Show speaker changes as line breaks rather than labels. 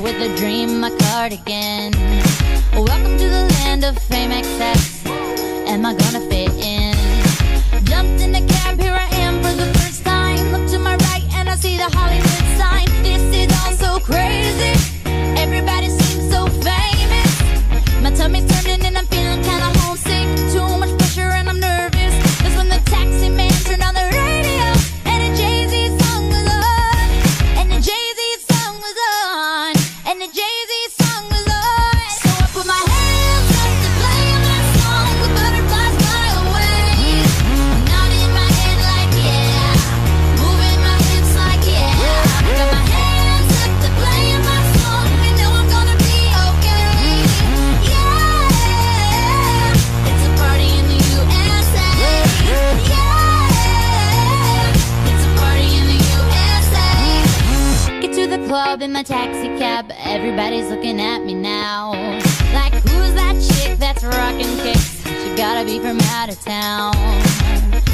with a dream, my cardigan. club in my taxi cab. Everybody's looking at me now. Like, who's that chick that's rocking kicks? She gotta be from out of town.